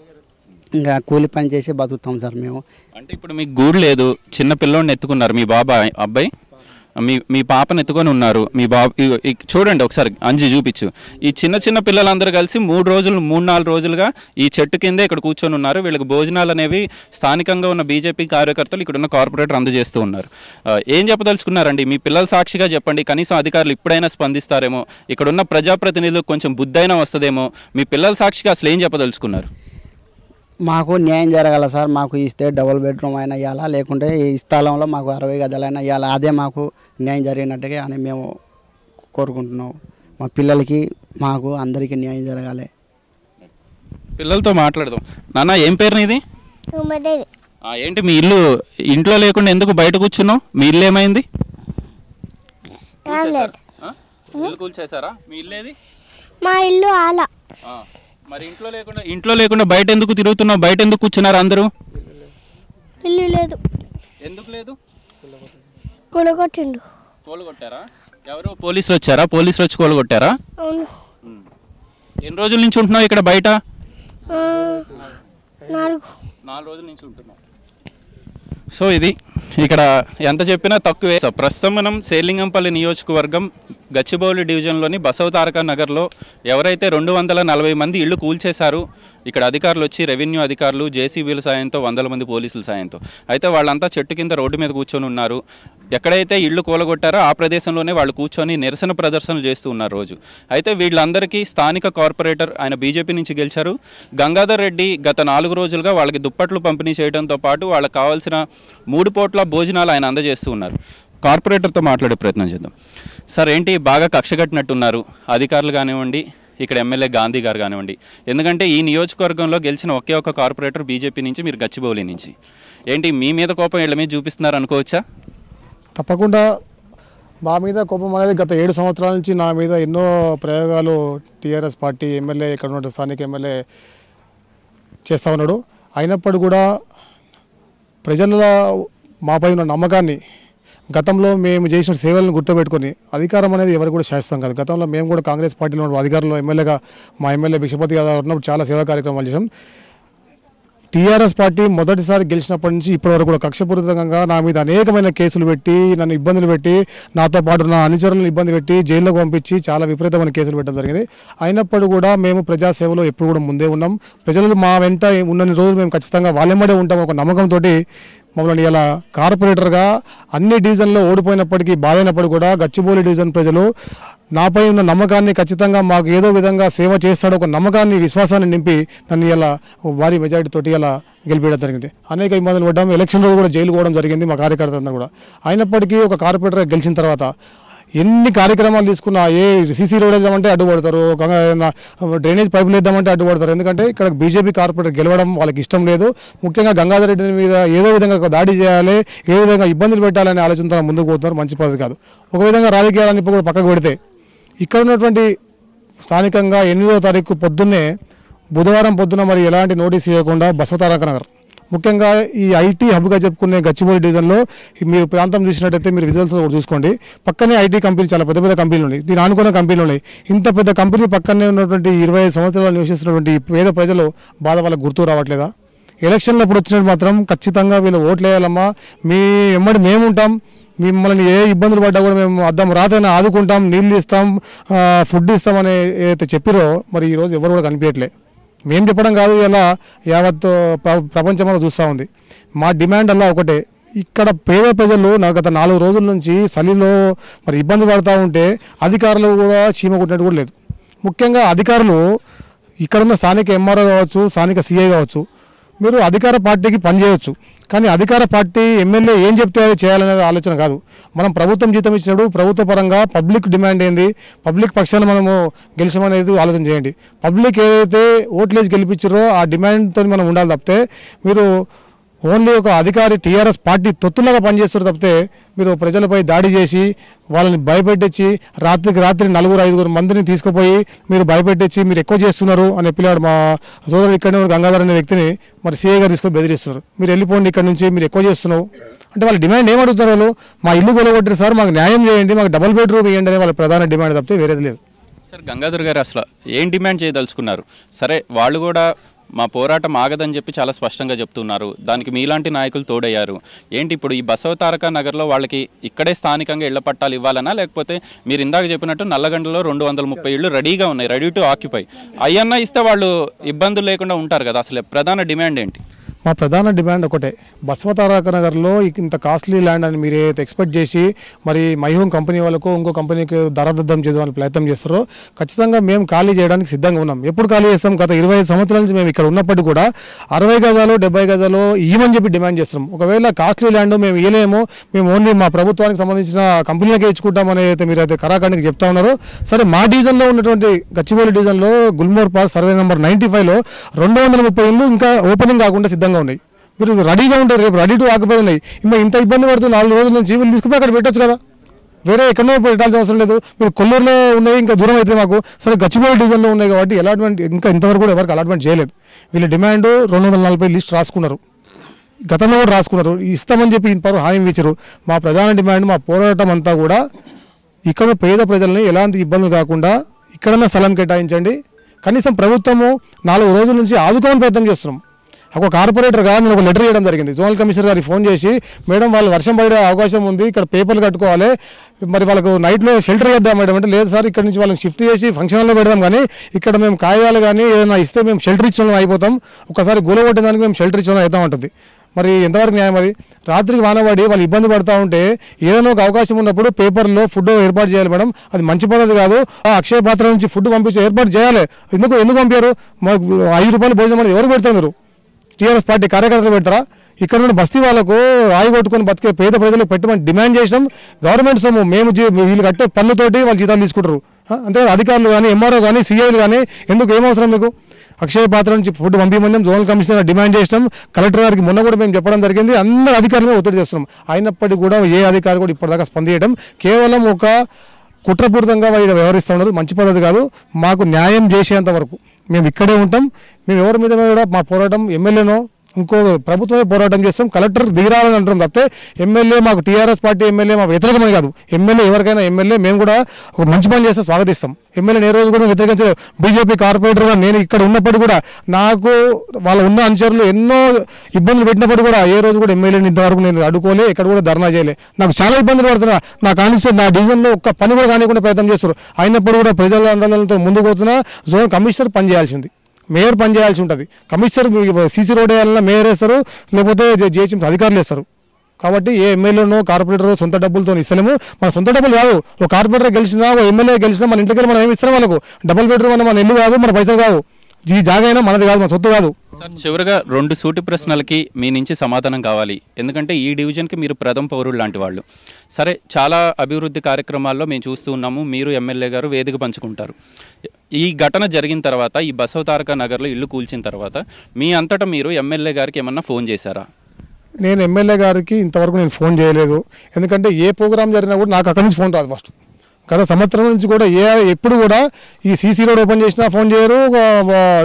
Speaker 6: ఇంకా కూలి పని చేసి బతుకుతాం సార్ మేము.
Speaker 2: అంటే ఇప్పుడు మీకు గూడు లేదు. చిన్న పిల్లోడిని ఎత్తుకున్నారు మీ బాబాయ్ అబ్బాయి? మీ మీ పాపను ఎత్తుకొని ఉన్నారు. మీ బాబు చూడండి ఒకసారి అంజి చూపించు. ఈ చిన్న చిన్న పిల్లలందరూ కలిసి మూడు రోజులు మూడు నాలుగు రోజులుగా ఈ చెట్టు కిందే ఇక్కడ కూర్చొని ఉన్నారు. వీళ్ళకి భోజనాలు అనేవి స్థానికంగా ఉన్న బీజేపీ కార్యకర్తలు ఇక్కడ ఉన్న కార్పొరేటర్ అందజేస్తూ ఉన్నారు. ఏం చెప్పదలుచుకున్నారండి? మీ పిల్లల సాక్షిగా చెప్పండి. కనీసం అధికారులు ఇప్పుడైనా స్పందిస్తారేమో. ఇక్కడ ఉన్న ప్రజాప్రతినిధులకు కొంచెం బుద్ధైనా వస్తుందేమో. మీ పిల్లల సాక్షిగా అసలు ఏం చెప్పదలుచుకున్నారు?
Speaker 6: మాకు న్యాయం జరగాల సార్. మాకు ఇస్తే డబుల్ బెడ్రూమ్ అయినా ఇవ్వాలా? లేకుంటే ఈ స్థలంలో మాకు అరవై గదులైనా ఇవ్వాలా? అదే మాకు న్యాయం జరిగినట్టుగా అని మేము కోరుకుంటున్నాం. మా పిల్లలకి మాకు అందరికీ న్యాయం జరగాలి.
Speaker 2: పిల్లలతో మాట్లాడదాం. నాన్న ఏం పేరు
Speaker 7: ఉమాదేవి.
Speaker 2: ఆ, ఏంటి మీ ఇల్లు ఇంట్లో లేకుండా ఎందుకు బయట కూర్చున్నావు? మీ ఇల్లు ఏమైంది? కూల్చేశారా? మీ ఇల్లు ఏది?
Speaker 7: మా ఇల్లు ఆల.
Speaker 2: ఆ, మరి ఇంట్లో లేకుండా ఇంట్లో లేకుండా బయట ఎందుకు తిరుగుతున్నావు? బయట ఎందుకు కూర్చున్నారు అందరూ?
Speaker 7: ఇల్లు లేదు.
Speaker 2: ఎందుకు లేదు?
Speaker 7: కొనగొట్టిండు
Speaker 2: కోలుగొట్టారా? ఎవరు? పోలీసులు వచ్చారా? పోలీసులు వచ్చి కోలుగొట్టారా?
Speaker 7: అవును.
Speaker 2: ఎన్ని రోజుల నుంచి ఉంటున్నావు ఇక్కడ బయట?
Speaker 7: ఆ, నాలుగు.
Speaker 2: నాలుగు రోజుల నుంచి ఉంటున్నాం సో ఇది ఇక్కడ ఎంత చెప్పినా తక్కువే. సో ప్రస్తుతం మనం సేలింగంపల్లి నియోజకవర్గం గచ్చిబౌలి డివిజన్లోని బసవతారక నగర్లో ఎవరైతే రెండు వందల నలభై మంది ఇళ్ళు కూల్చేశారు ఇక్కడ అధికారులు వచ్చి రెవెన్యూ అధికారులు జేసీబీల సాయంతో వందల మంది పోలీసుల సాయంతో. అయితే వాళ్ళంతా చెట్టు కింద రోడ్డు మీద కూర్చొని ఉన్నారు. ఎక్కడైతే ఇళ్ళు కూలగొట్టారో ఆ ప్రదేశంలోనే వాళ్ళు కూర్చొని నిరసన ప్రదర్శనలు చేస్తూ ఉన్నారు రోజు. అయితే వీళ్ళందరికీ స్థానిక కార్పొరేటర్ ఆయన బీజేపీ నుంచి గెలిచారు. గంగాధర్ రెడ్డి గత నాలుగు రోజులుగా వాళ్ళకి దుప్పట్లు పంపిణీ చేయడంతో పాటు వాళ్ళకి కావాల్సిన మూడు పూట్ల భోజనాలు ఆయన అందజేస్తూ ఉన్నారు. కార్పొరేటర్తో మాట్లాడే ప్రయత్నం చేద్దాం. సార్ ఏంటి బాగా కక్ష కట్టినట్టున్నారు? అధికారులు కానివ్వండి ఇక్కడ ఎమ్మెల్యే గాంధీ గారు కానివ్వండి. ఎందుకంటే ఈ నియోజకవర్గంలో గెలిచిన ఒకే ఒక కార్పొరేటర్ బీజేపీ నుంచి మీరు గచ్చిబౌలి నుంచి. ఏంటి మీ మీద కోపం వీళ్ళ మీద చూపిస్తున్నారు అనుకోవచ్చా?
Speaker 8: తప్పకుండా మా మీద కోపం అనేది గత ఏడు సంవత్సరాల నుంచి నా మీద ఎన్నో ప్రయోగాలు టీఆర్ఎస్ పార్టీ ఎమ్మెల్యే ఇక్కడ ఉన్న స్థానిక ఎమ్మెల్యే చేస్తూ ఉన్నాడు. అయినప్పటికీ కూడా ప్రజల మాపై ఉన్న నమ్మకాన్ని గతంలో మేము చేసిన సేవలను గుర్తుపెట్టుకొని అధికారం అనేది ఎవరు కూడా శాశ్వతం కాదు. గతంలో మేము కూడా కాంగ్రెస్ పార్టీలో అధికారంలో ఎమ్మెల్యేగా మా ఎమ్మెల్యే భిక్షపతి గారు ఉన్నప్పుడు చాలా సేవా కార్యక్రమాలు చేసాం టీఆర్ఎస్ పార్టీ మొదటిసారి గెలిచినప్పటి నుంచి ఇప్పటివరకు కూడా కక్షపూరితంగా నా మీద అనేకమైన కేసులు పెట్టి నన్ను ఇబ్బందులు పెట్టి నాతో పాటు నా అనుచరులను ఇబ్బంది పెట్టి జైల్లోకి పంపించి చాలా విపరీతమైన కేసులు పెట్టడం జరిగింది. అయినప్పుడు కూడా మేము ప్రజాసేవలో ఎప్పుడు కూడా ముందే ఉన్నాం. ప్రజలు మా వెంట ఉన్నన్ని రోజులు మేము ఖచ్చితంగా వాళ్ళెమ్మడే ఉంటాం ఒక నమ్మకంతో మమ్మల్ని ఇలా కార్పొరేటర్గా అన్ని డివిజన్లో ఓడిపోయినప్పటికీ బాధైనప్పటికీ కూడా గచ్చిబౌలి డివిజన్ ప్రజలు నాపై ఉన్న నమ్మకాన్ని ఖచ్చితంగా మాకు ఏదో విధంగా సేవ చేస్తాడు ఒక నమ్మకాన్ని విశ్వాసాన్ని నింపి నన్ను ఇలా భారీ మెజారిటీ తోటి ఇలా గెలిపించడం జరిగింది. అనేక ఇబ్బందులు పడ్డాము ఎలక్షన్ రోజు కూడా జైలు పోవడం జరిగింది మా కార్యకర్తలందరూ కూడా. అయినప్పటికీ ఒక కార్పొరేటర్గా గెలిచిన తర్వాత ఎన్ని కార్యక్రమాలు తీసుకున్నా ఏ సీసీ రోడ్ వేద్దామంటే అడ్డుపడతారు డ్రైనేజ్ పైపులు వేద్దామంటే అడ్డుపడతారు ఎందుకంటే ఇక్కడ బీజేపీ కార్పొరేటర్ గెలవడం వాళ్ళకి ఇష్టం లేదు. ముఖ్యంగా గంగాధర్ రెడ్డి మీద ఏదో విధంగా దాడి చేయాలి ఏ విధంగా ఇబ్బందులు పెట్టాలనే ఆలోచనతో ముందుకు పోతున్నారు మంచి పద్ధతి కాదు. ఒక విధంగా రాజకీయాలని ఇప్పుడు కూడా పక్కకు పెడితే ఇక్కడ ఉన్నటువంటి స్థానికంగా ఎనిమిదో తారీఖు పొద్దున్నే బుధవారం పొద్దున మరి ఎలాంటి నోటీస్ ఇవ్వకుండా బసవతారక నగర్. ముఖ్యంగా ఈ ఐటీ హబ్గా చెప్పుకునే గచ్చిబౌలి డివిజన్లో మీరు ప్రాంతం చూసినట్టయితే మీరు విజువల్స్ కూడా చూసుకోండి. పక్కనే ఐటీ కంపెనీ చాలా పెద్ద పెద్ద కంపెనీలు ఉన్నాయి. దీని అనుకున్న కంపెనీలు ఉన్నాయి. ఇంత పెద్ద కంపెనీ పక్కనే ఉన్నటువంటి ఇరవై ఐదు సంవత్సరాలు నివసిస్తున్నటువంటి పేద ప్రజలు బాధ వాళ్ళకి గుర్తు రావట్లేదా? ఎలక్షన్లు అప్పుడు వచ్చినట్టు మాత్రం ఖచ్చితంగా వీళ్ళు ఓట్లు వేయాలమ్మా. మీ ఎమ్మడి మేము ఉంటాం. మిమ్మల్ని ఏ ఇబ్బందులు పడ్డా కూడా మేము అద్దం రాతైనా ఆదుకుంటాం నీళ్ళు ఇస్తాం ఫుడ్ ఇస్తామని ఏదైతే చెప్పిరో మరి ఈరోజు ఎవరు కూడా కనిపించట్లేదు మేము చెప్పడం కాదు ఇలా యావత్ ప్రపంచంలో చూస్తూ ఉంది. మా డిమాండ్ అలా ఒకటే. ఇక్కడ పేద ప్రజలు నా గత నాలుగు రోజుల నుంచి చలిలో మరి ఇబ్బంది పడతా ఉంటే అధికారులు కూడా చీమ కొట్టినట్టు కూడా లేదు. ముఖ్యంగా అధికారులు ఇక్కడున్న స్థానిక ఎంఆర్ఓ కావచ్చు స్థానిక సీఐ కావచ్చు మీరు అధికార పార్టీకి పనిచేయవచ్చు కానీ అధికార పార్టీ ఎమ్మెల్యే ఏం చెప్తే అది చేయాలనేది ఆలోచన కాదు. మనం ప్రభుత్వం జీతం ఇచ్చినప్పుడు ప్రభుత్వ పరంగా పబ్లిక్ డిమాండ్ ఏంది? పబ్లిక్ పక్షాన మనము గెలిచమనేది ఆలోచన చేయండి. పబ్లిక్ ఏదైతే ఓట్లేసి గెలిపించారో ఆ డిమాండ్తో మనం ఉండాలి తప్పితే మీరు ఓన్లీ ఒక అధికారి టీఆర్ఎస్ పార్టీ తొత్తులాగా పనిచేస్తారు తప్పితే మీరు ప్రజలపై దాడి చేసి వాళ్ళని భయపెట్టించి రాత్రికి రాత్రి నలుగురు ఐదుగురు మందిని తీసుకుపోయి మీరు భయపెట్టించి మీరు ఎక్కువ చేస్తున్నారు అని పిల్లాడు మా సోదరుడు ఇక్కడనే గంగాధర్ అనే వ్యక్తిని మరి సీఏ గారు తీసుకొని బెదిరిస్తున్నారు. మీరు వెళ్ళిపోండి ఇక్కడ నుంచి మీరు ఎక్కువ చేస్తున్నావు. అంటే వాళ్ళ డిమాండ్ ఏం అడుగుతారు వాళ్ళు? మా ఇల్లు కొలగొట్టారు సార్ మాకు న్యాయం చేయండి మాకు డబుల్ బెడ్రూమ్ ఇవ్వండి అనే వాళ్ళ ప్రధాన డిమాండ్ తప్పితే వేరేది లేదు.
Speaker 2: సార్ గంగాధర్ గారు అసలు ఏం డిమాండ్ చేయదలుచుకున్నారు? సరే వాళ్ళు కూడా మా పోరాటం ఆగదని చెప్పి చాలా స్పష్టంగా చెప్తున్నారు. దానికి మీలాంటి నాయకులు తోడయ్యారు. ఏంటి ఇప్పుడు ఈ బసవ తారక నగర్లో వాళ్ళకి ఇక్కడే స్థానికంగా ఇళ్ళ పట్టాలు ఇవ్వాలనా? లేకపోతే మీరు ఇందాక చెప్పినట్టు నల్లగండలో రెండు వందల ముప్పై ఇళ్ళు రెడీగా ఉన్నాయి రెడీ టు ఆక్యుపై. అయ్యన్నా ఇస్తే వాళ్ళు ఇబ్బందులు లేకుండా ఉంటారు కదా అసలు ప్రధాన డిమాండ్ ఏంటి?
Speaker 8: మా ప్రధాన డిమాండ్ ఒకటే. బసవతారక నగర్లో ఇంత కాస్ట్లీ ల్యాండ్ అని మీరు ఏదైతే ఎక్స్పెక్ట్ చేసి మరి మైహూమ్ కంపెనీ వాళ్ళకు ఇంకో కంపెనీకి ధరదద్దం చేద్దామని ప్రయత్నం చేస్తారో ఖచ్చితంగా మేము ఖాళీ చేయడానికి సిద్ధంగా ఉన్నాం. ఎప్పుడు ఖాళీ చేస్తాం? గత ఇరవై సంవత్సరాల నుంచి మేము ఇక్కడ ఉన్నప్పటికీ కూడా అరవై గజాలు డెబ్బై గజాలు ఇవ్వమని చెప్పి డిమాండ్ చేస్తున్నాం. ఒకవేళ కాస్ట్లీ ల్యాండ్ మేము ఇవ్వలేము మేము ఓన్లీ మా ప్రభుత్వానికి సంబంధించిన కంపెనీలకే ఇచ్చుకుంటామని అయితే మీరు అయితే కరాఖండ్కి చెప్తా ఉన్నారు సరే మా డివిజన్లో ఉన్నటువంటి గచ్చిబౌలి డివిజన్లో Gulmohar park survey number ninety ఫైవ్లో రెండు వందల ముప్పై ఇళ్ళు ఇంకా ఓపెనింగ్ కాకుండా సిద్ధంగా ఉన్నాయి. మీరు రెడీగా ఉంటారు రేపు రెడీ టు ఆకుపోయి ఉన్నాయి. ఇంకా ఇంత ఇబ్బంది పడుతుంది నాలుగు రోజుల నుంచి వీళ్ళు తీసుకుపోయి అక్కడ పెట్టచ్చు కదా? వేరే ఎక్కడో పెట్టాల్సిన అవసరం లేదు. మీరు కొల్లూరులో ఉన్నాయి ఇంకా దూరం అయితే మాకు. సరే గచ్చిబౌలి డివిజన్లో ఉన్నాయి కాబట్టి అలాట్మెంట్ ఇంకా ఇంతవరకు కూడా ఎవరికి అలాట్మెంట్ చేయలేదు. వీళ్ళ డిమాండ్ రెండు వందల నలభై లిస్ట్ రాసుకున్నారు. గతంలో కూడా రాసుకున్నారు. ఇస్తామని చెప్పి ఇంత హామీ ఇచ్చారు. మా ప్రధాన డిమాండ్ మా పోరాటం అంతా కూడా ఇక్కడ పేద ప్రజల్ని ఎలాంటి ఇబ్బందులు కాకుండా ఇక్కడన్నా స్థలం కేటాయించండి. కనీసం ప్రభుత్వము నాలుగు రోజుల నుంచి ఆదుకోమని ప్రయత్నం చేస్తున్నాం. ఒక కార్పొరేటర్ గారు నేను ఒక లెటర్ చేయడం జరిగింది. జోనల్ కమిషనర్ గారికి ఫోన్ చేసి మేడం వాళ్ళు వర్షం పడే అవకాశం ఉంది ఇక్కడ పేపర్లు కట్టుకోవాలి మరి వాళ్ళకు నైట్లో షెల్టర్ చేద్దాం మేడం. అంటే లేదు సార్ ఇక్కడ నుంచి వాళ్ళని షిఫ్ట్ చేసి ఫంక్షన్లో పెడదాం కానీ ఇక్కడ మేము కాయాలు కానీ ఏదైనా ఇస్తే మేము షెల్టర్ ఇచ్చిన అయిపోతాం. ఒకసారి గోల కొట్టేదానికి మేము షెల్టర్ ఇచ్చిన అవుతా ఉంటుంది. మరి ఎంతవరకు న్యాయం అది? రాత్రికి వానబడి వాళ్ళు ఇబ్బంది పడుతూ ఉంటే ఏదైనా ఒక అవకాశం ఉన్నప్పుడు పేపర్లో ఫుడ్ ఏర్పాటు చేయాలి మేడం. అది మంచి పద్ధతి కాదు. ఆ అక్షయ పాత్ర నుంచి ఫుడ్ పంపించి ఏర్పాటు చేయాలి. ఎందుకు ఎందుకు పంపారు? మాకు ఐదు రూపాయలు భోజనం ఎవరు పెడతారు టీఆర్ఎస్ పార్టీ కార్యకర్తలు పెడతారా? ఇక్కడ ఉన్న బస్తీ వాళ్ళకు రాయి కొట్టుకొని బతికే పేద ప్రజలకు పెట్టమని డిమాండ్ చేసినాం. గవర్నమెంట్ సొమ్ము మేము వీళ్ళు కట్టే పన్నుతోటి వాళ్ళు జీతాలు తీసుకుంటారు. అంతే అధికారులు కానీ ఎంఆర్ఓ కానీ సీఐలు కానీ ఎందుకు ఏమవసరం మీకు? అక్షయ పాత్ర నుంచి ఫుడ్ పంపించమని జోనల్ కమిషనర్ డిమాండ్ చేసినాం. కలెక్టర్ గారికి మొన్న కూడా మేము చెప్పడం జరిగింది. అందరు అధికారులు ఒత్తిడి చేస్తున్నాం. అయినప్పటికీ కూడా ఏ అధికారి కూడా ఇప్పటిదాకా స్పందించడం. కేవలం ఒక కుట్రపూరితంగా వీళ్ళు వ్యవహరిస్తూ ఉన్నారు. మంచి పద్ధతి కాదు. మాకు న్యాయం చేసేంత వరకు. మేము ఇక్కడే ఉంటాం. మేము ఎవరి మీద కూడా మా పోరాటం ఎమ్మెల్యేనో ఇంకో ప్రభుత్వమే పోరాటం చేస్తాం. కలెక్టర్ దిగిరాలని అంటున్నాం తప్పితే ఎమ్మెల్యే మాకు టీఆర్ఎస్ పార్టీ ఎమ్మెల్యే మాకు వ్యతిరేకమని కాదు. ఎమ్మెల్యే ఎవరికైనా ఎమ్మెల్యే మేము కూడా ఒక మంచి పని చేస్తే స్వాగతిస్తాం. ఎమ్మెల్యే ఏ రోజు కూడా వ్యతిరేకించే బీజేపీ కార్పొరేటర్గా నేను ఇక్కడ ఉన్నప్పటికీ కూడా నాకు వాళ్ళ ఉన్న అనుచరులు ఎన్నో ఇబ్బందులు పెట్టినప్పుడు కూడా ఏ రోజు కూడా ఎమ్మెల్యేని ఇంతవరకు నేను అడుకోలే ఇక్కడ కూడా ధర్నా చేయలే. నాకు చాలా ఇబ్బందులు పడుతున్నా. నా కాన్స్టిట్యూషన్ నా డివిజన్లో ఒక్క పని కూడా కానికుండా ప్రయత్నం చేస్తారు అయినప్పుడు కూడా ప్రజల ఆందోళనతో ముందుకు పోతున్నా. జోన్ కమిషనర్ పని చేయాల్సింది. మేయర్ పని చేయాల్సి ఉంటుంది. కమిషనర్ సీసీ రోడ్ వేయాలన్నా మేయర్ వేస్తారు లేకపోతే జేసీ అధికారులు వేస్తారు. కాబట్టి ఏ ఎమ్మెల్యేనో కార్పొరేటర్ సొంత డబ్బులతో ఇస్తలేము. మన సొంత డబ్బులు కాదు ఒక కార్పొరేటర్ గెలిచినా ఒక ఎమ్మెల్యే గెలిచినా మన ఇంటికి మనం ఏమి ఇస్తాం వాళ్ళకు. డబుల్ బెడ్రూమ్ అన్న మన ఇల్లు కాదు మన పైసలు కాదు. ఈ జాగా అయినా మనది కాదు మన సొత్తు కాదు.
Speaker 2: సార్ చివరిగా రెండు సూటి ప్రశ్నలకి మీ నుంచి సమాధానం కావాలి. ఎందుకంటే ఈ డివిజన్కి మీరు ప్రథమ పౌరులు లాంటి వాళ్ళు. సరే చాలా అభివృద్ధి కార్యక్రమాల్లో మేము చూస్తూ ఉన్నాము. మీరు ఎమ్మెల్యే గారు వేదిక పంచుకుంటారు. ఈ ఘటన జరిగిన తర్వాత ఈ బసవ తారక నగర్లో ఇల్లు కూల్చిన తర్వాత మీ అంతటా మీరు ఎమ్మెల్యే గారికి ఏమన్నా ఫోన్ చేశారా?
Speaker 8: నేను ఎమ్మెల్యే గారికి ఇంతవరకు నేను ఫోన్ చేయలేదు. ఎందుకంటే ఏ ప్రోగ్రామ్ జరిగినా కూడా నాకు అక్కడి నుంచి ఫోన్ రాదు ఫస్ట్. గత సంవత్సరం నుంచి కూడా ఏ ఎప్పుడు కూడా ఈ సీసీ రోడ్ ఓపెన్ చేసినా ఫోన్ చేయరు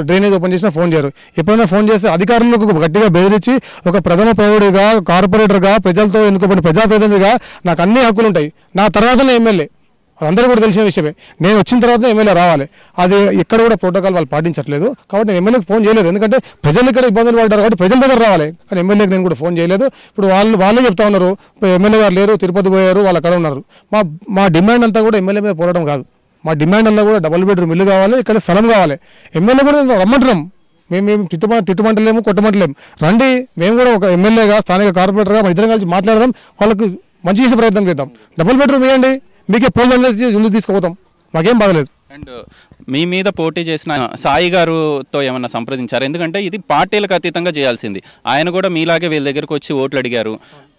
Speaker 8: డ్రైనేజ్ ఓపెన్ చేసినా ఫోన్ చేయరు. ఎప్పుడైనా ఫోన్ చేస్తే అధికారులకు గట్టిగా బెదిరించి ఒక ప్రథమ పౌరుడిగా కార్పొరేటర్గా ప్రజలతో ఎన్నుకోబడిన ప్రజాప్రతినిధిగా నాకు అన్ని హక్కులు ఉంటాయి నా తర్వాతనే ఎమ్మెల్యే. అందరూ కూడా తెలిసిన విషయమే. నేను వచ్చిన తర్వాత ఎమ్మెల్యే రావాలి. అది ఎక్కడ కూడా ప్రోటోకాల్ వాళ్ళు పాటించట్లేదు. కాబట్టి నేను ఎమ్మెల్యేకి ఫోన్ చేయలేదు. ఎందుకంటే ప్రజలు ఇక్కడ ఇబ్బందులు పడ్డారు కాబట్టి ప్రజల దగ్గర రావాలి. కానీ ఎమ్మెల్యేకి నేను కూడా ఫోన్ చేయలేదు. ఇప్పుడు వాళ్ళు వాళ్ళే చెప్తా ఉన్నారు. ఎమ్మెల్యే గారు లేరు తిరుపతి పోయారు వాళ్ళు అక్కడ ఉన్నారు. మా మా డిమాండ్ అంతా కూడా ఎమ్మెల్యే మీద పోరాటం కాదు. మా డిమాండ్ అంతా కూడా డబుల్ బెడ్రూమ్ ఇల్లు కావాలి ఇక్కడ స్థలం కావాలి. ఎమ్మెల్యే కూడా రమ్మంటున్నాం. మేము మేము తిట్టుమ తిట్టుమంటలేము కొట్టమంటలేము రండి మేము కూడా ఒక ఎమ్మెల్యేగా స్థానిక కార్పొరేటర్గా మా ఇద్దరం కలిసి మాట్లాడదాం. వాళ్ళకి మంచి చేసే ప్రయత్నం చేద్దాం. డబుల్ బెడ్రూమ్ ఇవ్వండి మీకే పోల్ అనేసి ఇల్లు తీసుకుపోతాం. మాకేం బాధలేదు
Speaker 2: అండ్ మీ మీద పోటీ చేసిన సాయి గారుతో ఏమన్నా సంప్రదించారు? ఎందుకంటే ఇది పార్టీలకు అతీతంగా చేయాల్సింది. ఆయన కూడా మీలాగే వీళ్ళ దగ్గరకు వచ్చి ఓట్లు అడిగారు.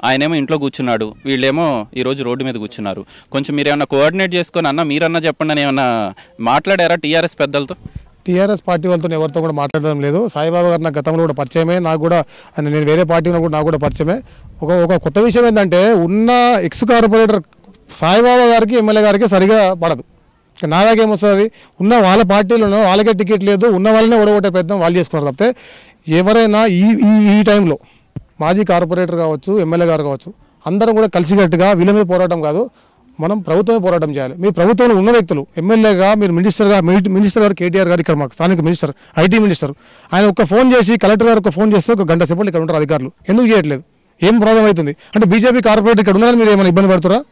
Speaker 2: ఆయనేమో ఇంట్లో కూర్చున్నాడు. వీళ్ళేమో ఈరోజు రోడ్డు మీద కూర్చున్నారు. కొంచెం మీరు ఏమన్నా కోఆర్డినేట్ చేసుకొని అన్న మీరన్నా చెప్పండి అని ఏమన్నా మాట్లాడారా టీఆర్ఎస్ పెద్దలతో?
Speaker 8: టీఆర్ఎస్ పార్టీ వాళ్ళతో ఎవరితో కూడా మాట్లాడడం లేదు. సాయిబాబా గారు నాకు గతంలో కూడా పరిచయమే. నాకు కూడా నేను వేరే పార్టీ కూడా నాకు కూడా పరిచయమే. ఒక ఒక కొత్త విషయం ఏంటంటే ఉన్న ఎక్స్ కార్పొరేటర్ సాయిబాబా గారికి ఎమ్మెల్యే గారికి సరిగా పడదు. ఇక నా ఏమొస్తుంది ఉన్న వాళ్ళ పార్టీలోనో వాళ్ళకే టికెట్ లేదు. ఉన్న వాళ్ళనే ఓడగొట్టే ప్రయత్నం వాళ్ళు చేసుకున్నారు తప్పితే ఎవరైనా ఈ ఈ ఈ టైంలో మాజీ కార్పొరేటర్ కావచ్చు ఎమ్మెల్యే గారు కావచ్చు అందరం కూడా కలిసికట్టుగా వీళ్ళ మీద పోరాటం కాదు. మనం ప్రభుత్వమే పోరాటం చేయాలి. మీ ప్రభుత్వంలో ఉన్న వ్యక్తులు ఎమ్మెల్యేగా మీరు మినిస్టర్గా మీ- మినిస్టర్ గారు కేటీఆర్ గారు ఇక్కడ మాకు స్థానిక మినిస్టర్ ఐటీ మినిస్టర్ ఆయన ఒక ఫోన్ చేసి కలెక్టర్ గారు ఒక ఫోన్ చేస్తే ఒక గంట సేపటి ఇక్కడ ఉంటారు అధికారులు. ఎందుకు చేయట్లేదు? ఏం ప్రాబ్లం అవుతుంది? అంటే బీజేపీ కార్పొరేటర్ ఇక్కడ ఉన్నారని మీరు ఏమైనా ఇబ్బంది పడుతురా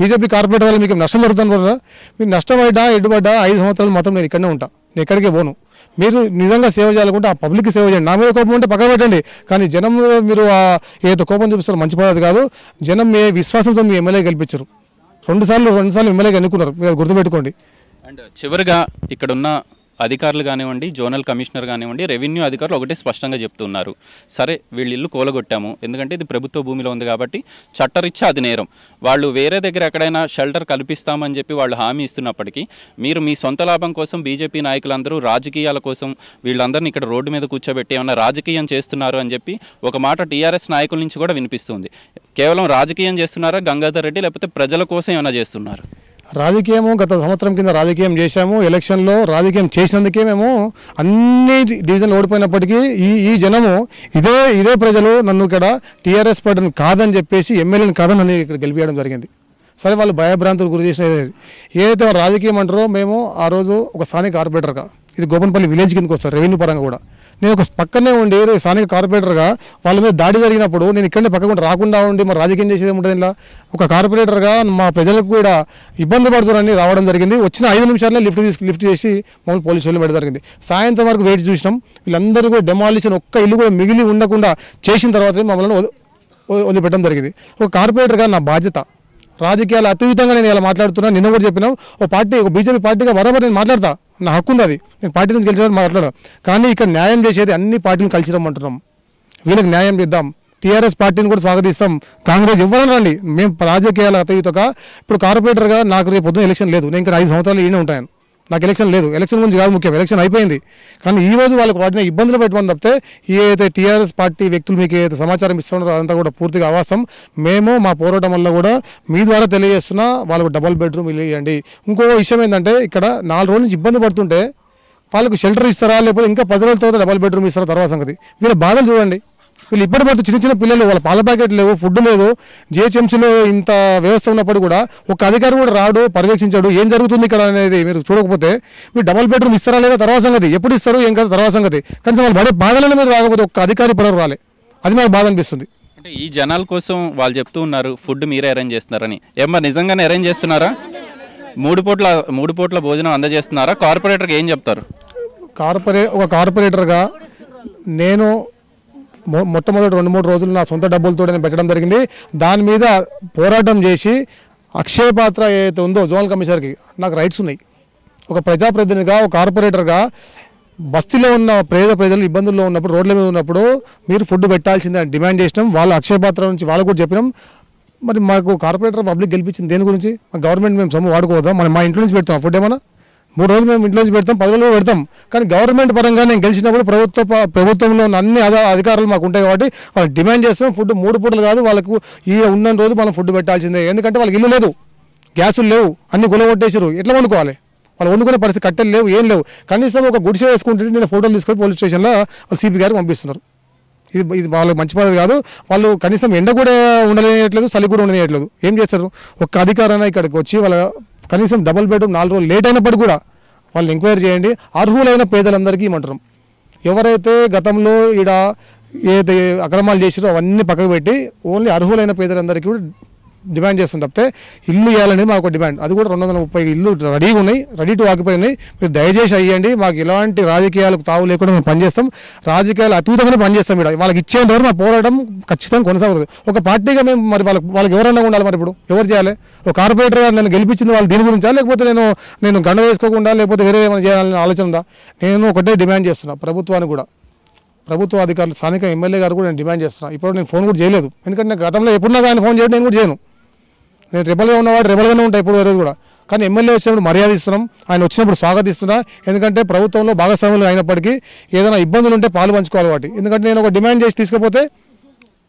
Speaker 8: బీజేపీ కార్పొరేటర్ వల్ల మీకు నష్టం జరుగుతుంది కదా మీకు నష్టం ఎడ్డుపడ్డా ఐదు సంవత్సరాలు మాత్రం నేను ఇక్కడనే ఉంటా. నేను ఎక్కడికే పోను. మీరు నిజంగా సేవ చేయాలనుకుంటే ఆ పబ్లిక్ సేవ చేయండి. నా మీద కోపం ఉంటే పక్కన పెట్టండి. కానీ జనం మీరు ఏదో కోపం చూపిస్తారో మంచి పద్ధతి కాదు. జనం మీ విశ్వాసంతో మీ ఎమ్మెల్యే గెలిపించారు. రెండు సార్లు రెండు సార్లు ఎమ్మెల్యేగా ఎన్నుకున్నారు. మీరు గుర్తుపెట్టుకోండి.
Speaker 2: అండ్ చివరిగా ఇక్కడున్న అధికారులు కానివ్వండి జోనల్ కమిషనర్ కానివ్వండి రెవెన్యూ అధికారులు ఒకటే స్పష్టంగా చెప్తున్నారు. సరే వీళ్ళు ఇల్లు కూలగొట్టాము. ఎందుకంటే ఇది ప్రభుత్వ భూమిలో ఉంది కాబట్టి చట్టరిచ్చా అది నేరం. వాళ్ళు వేరే దగ్గర ఎక్కడైనా షెల్టర్ కల్పిస్తామని చెప్పి వాళ్ళు హామీ ఇస్తున్నప్పటికీ మీరు మీ సొంత లాభం కోసం బీజేపీ నాయకులందరూ రాజకీయాల కోసం వీళ్ళందరినీ ఇక్కడ రోడ్డు మీద కూర్చోబెట్టి ఏమైనా రాజకీయం చేస్తున్నారు అని చెప్పి ఒక మాట టీఆర్ఎస్ నాయకుల నుంచి కూడా వినిపిస్తుంది. కేవలం రాజకీయం చేస్తున్నారా గంగాధర్ రెడ్డి లేకపోతే ప్రజల కోసం ఏమైనా చేస్తున్నారు?
Speaker 8: రాజకీయము గత సంవత్సరం కింద రాజకీయం చేశాము. ఎలక్షన్లో రాజకీయం చేసినందుకే మేము అన్ని డివిజన్లు ఓడిపోయినప్పటికీ ఈ ఈ జనము ఇదే ఇదే ప్రజలు నన్ను ఇక్కడ టీఆర్ఎస్ పార్టీని కాదని చెప్పేసి ఎమ్మెల్యేని కాదని నన్ను ఇక్కడ గెలిపించడం జరిగింది. సరే వాళ్ళు భయభ్రాంతులు గురి చేసిన ఏదైతే రాజకీయం అంటారో మేము ఆ రోజు ఒక స్థానిక కార్పొరేటర్గా ఇది గోపన్పల్లి విలేజ్ కిందకి వస్తారు రెవెన్యూ పరంగా కూడా. నేను ఒక పక్కనే ఉండి స్థానిక కార్పొరేటర్గా వాళ్ళ మీద దాడి జరిగినప్పుడు నేను ఇక్కడనే పక్కకుండా రాకుండా ఉండి మరి రాజకీయం చేసేది ఉంటుంది ఇలా ఒక కార్పొరేటర్గా మా ప్రజలకు కూడా ఇబ్బంది పడుతున్నారని రావడం జరిగింది. వచ్చిన ఐదు నిమిషాల్లో లిఫ్ట్ తీసుకు లిఫ్ట్ చేసి మమ్మల్ని పోలీసు వాళ్ళు జరిగింది సాయంత్రం వరకు వెయిట్ చూసినాం. వీళ్ళందరూ కూడా డెమాలిషన్ ఒక్క ఇల్లు కూడా మిగిలి ఉండకుండా చేసిన తర్వాత మమ్మల్ని వదిలిపెట్టడం జరిగింది. ఒక కార్పొరేటర్గా నా బాధ్యత. రాజకీయాలు అతీతంగా నేను ఇలా మాట్లాడుతున్నా నిన్న కూడా చెప్పినాం. ఒక పార్టీ ఒక బీజేపీ పార్టీగా బరాబర్ నేను మాట్లాడతా. నా హక్కు ఉంది అది నేను పార్టీ నుంచి గెలిచిన మాట్లాడా కానీ ఇక్కడ న్యాయం చేసేది అన్ని పార్టీలు కలిసి రమ్మంటున్నాం. వీళ్ళకి న్యాయం చేద్దాం. టీఆర్ఎస్ పార్టీని కూడా స్వాగతిస్తాం. కాంగ్రెస్ ఎవరైనా రండి. మేము రాజకీయాలు అతయుతగా. ఇప్పుడు కార్పొరేటర్గా నాకు రేపు పొద్దున ఎలక్షన్ లేదు. నేను ఇంకా ఐదు సంవత్సరాలు ఈయనే ఉంటాను. నాకు ఎలక్షన్ లేదు. ఎలక్షన్ గురించి కాదు ముఖ్యం ఎలక్షన్ అయిపోయింది. కానీ ఈ రోజు వాళ్ళకి వాటిని ఇబ్బందులు పెట్టమని తప్పితే ఏదైతే టీఆర్ఎస్ పార్టీ వ్యక్తులు మీకు ఏదైతే సమాచారం ఇస్తున్నారో అదంతా కూడా పూర్తిగా అవాసం మేము మా పోరాటం వల్ల కూడా మీ ద్వారా తెలియజేస్తున్న వాళ్ళకు డబల్ బెడ్రూమ్ ఇల్లు ఇవ్వండి. ఇంకో విషయం ఏంటంటే ఇక్కడ నాలుగు రోజుల నుంచి ఇబ్బంది పడుతుంటే వాళ్ళకు షెల్టర్ ఇస్తారా? లేకపోతే ఇంకా పది రోజుల తర్వాత డబల్ బెడ్రూమ్ ఇస్తారా? తర్వాత సంగతి. వీళ్ళ బాధలు చూడండి. వీళ్ళు ఇప్పటి పడుతూ చిన్న చిన్న పిల్లలు వాళ్ళ పాల ప్యాకెట్ లేవు ఫుడ్ లేదు. జిహెచ్ఎంసీలో ఇంత వ్యవస్థ ఉన్నప్పుడు కూడా ఒక అధికారి కూడా రాడు పర్యవేక్షించాడు. ఏం జరుగుతుంది ఇక్కడ అనేది మీరు చూడకపోతే మీరు డబల్ బెడ్రూమ్ ఇస్తారా లేదా తర్వాత సంగతి. ఎప్పుడు ఇస్తారు ఏం కాదు తర్వాత సంగతి. కనీసం వాళ్ళు పడే బాధలను మీరు రాకపోతే ఒక్క అధికారి పడరు రాలే. అది నాకు బాధ అనిపిస్తుంది.
Speaker 2: అంటే ఈ జనాల కోసం వాళ్ళు చెప్తూ ఉన్నారు ఫుడ్ మీరే అరేంజ్ చేస్తున్నారని. ఏమ్మా నిజంగానే అరేంజ్ చేస్తున్నారా? మూడు పూట్ల మూడు పూట్ల భోజనం అందజేస్తున్నారా? కార్పొరేటర్కి ఏం చెప్తారు?
Speaker 8: కార్పొరే ఒక కార్పొరేటర్గా నేను మొట్టమొదటి రెండు మూడు రోజులు నా సొంత డబ్బులతో నేను పెట్టడం జరిగింది. దాని మీద పోరాటం చేసి అక్షయ పాత్ర ఏదైతే ఉందో జోనల్ కమిషనర్కి నాకు రైట్స్ ఉన్నాయి. ఒక ప్రజాప్రతినిధిగా ఒక కార్పొరేటర్గా బస్తీలో ఉన్న పేద ప్రజలు ఇబ్బందుల్లో ఉన్నప్పుడు రోడ్ల మీద ఉన్నప్పుడు మీరు ఫుడ్ పెట్టాల్సిందే అని డిమాండ్ చేసినాం. వాళ్ళ అక్షయ పాత్ర నుంచి వాళ్ళు కూడా చెప్పినాం. మరి మాకు కార్పొరేటర్ పబ్లిక్ గెలిపించింది దేని గురించి? గవర్నమెంట్ మేము సొమ్ము వాడుకోవద్దాం? మనం మా ఇంట్లో నుంచి పెడతాం ఫుడ్ ఏమన్నా? మూడు రోజులు మేము ఇంట్లో నుంచి పెడతాం పది రోజులు పెడతాం. కానీ గవర్నమెంట్ పరంగా నేను గెలిచినప్పుడు ప్రభుత్వ ప్రభుత్వంలో అన్ని అధ- అధికారులు మాకు ఉంటాయి కాబట్టి వాళ్ళు డిమాండ్ చేస్తాం. ఫుడ్ మూడు పూటలు కాదు వాళ్ళకు ఈ ఉన్న రోజు మనం ఫుడ్ పెట్టాల్సిందే. ఎందుకంటే వాళ్ళకి ఇల్లు లేదు గ్యాసులు లేవు అన్ని గులగొట్టేసారు ఎట్లా వండుకోవాలి? వాళ్ళు వండుకునే పరిస్థితి కట్టెలు లేవు ఏం లేవు. కనీసం ఒక గుడిసె వేసుకుంటే నేను ఫోటోలు తీసుకొని పోలీస్ స్టేషన్లో వాళ్ళు సిపి గారికి పంపిస్తున్నారు. ఇది ఇది వాళ్ళకి మంచి పద్ధతి కాదు. వాళ్ళు కనీసం ఎండ కూడా ఉండలేయట్లేదు చలి కూడా ఉండలేయట్లేదు ఏం చేస్తారు? ఒక్క అధికారాన్ని ఇక్కడికి వచ్చి వాళ్ళ కనీసం డబుల్ బెడ్రూమ్ నాలుగు రోజులు లేట్ అయినప్పుడు కూడా వాళ్ళని ఎంక్వైరీ చేయండి. అర్హులైన పేదలందరికీ ఇవ్వమంటారు ఎవరైతే గతంలో ఈడ ఏదైతే అక్రమాలు చేసిరో అవన్నీ పక్కకు పెట్టి ఓన్లీ అర్హులైన పేదలందరికీ కూడా డిమాండ్ చేస్తుంది తప్పితే ఇల్లు ఇవ్వాలనేది మాకు డిమాండ్. అది కూడా రెండు వందల ముప్పై ఇల్లు రెడీగా ఉన్నాయి రెడీ టు ఆగిపోయి ఉన్నాయి. మీరు దయచేసి అయ్యండి మాకు ఎలాంటి రాజకీయాలకు తావు లేకుండా మేము పనిచేస్తాం. రాజకీయాలు అతీతంగానే పనిచేస్తాం ఇక్కడ వాళ్ళకి ఇచ్చేంత వరకు మా పోరాటం ఖచ్చితంగా కొనసాగుతుంది. ఒక పార్టీగా మేము మరి వాళ్ళకి వాళ్ళకి ఎవరన్నా ఉండాలి మరి ఇప్పుడు? ఎవరు చేయాలి? ఒక కార్పొరేటర్ నన్ను గెలిపించింది వాళ్ళు దీని గురించా? లేకపోతే నేను నేను గండ వేసుకోకుండా లేకపోతే వేరే ఏమైనా చేయాలని ఆలోచన ఉందా? నేను ఒకటే డిమాండ్ చేస్తున్నా ప్రభుత్వాన్ని కూడా. ప్రభుత్వ అధికారులు స్థానిక ఎమ్మెల్యే గారు కూడా నేను డిమాండ్ చేస్తున్నాను ఇప్పుడు నేను ఫోన్ కూడా చేయలేదు. ఎందుకంటే గతంలో ఎప్పుడున్నా కానీ ఫోన్ చేయడం నేను కూడా చేయను. నేను రెబల్గా ఉన్నవాడు రెబల్గానే ఉంటాయి ఇప్పుడు రోజు కూడా. కానీ ఎమ్మెల్యే వచ్చినప్పుడు మర్యాద ఇస్తున్నాం. ఆయన వచ్చినప్పుడు స్వాగతిస్తున్నా. ఎందుకంటే ప్రభుత్వంలో భాగస్వాములు అయినప్పటికీ ఏదైనా ఇబ్బందులు ఉంటే పాలు పంచుకోవాలి కాబట్టి ఎందుకంటే నేను ఒక డిమాండ్ చేసి తీసుకపోతే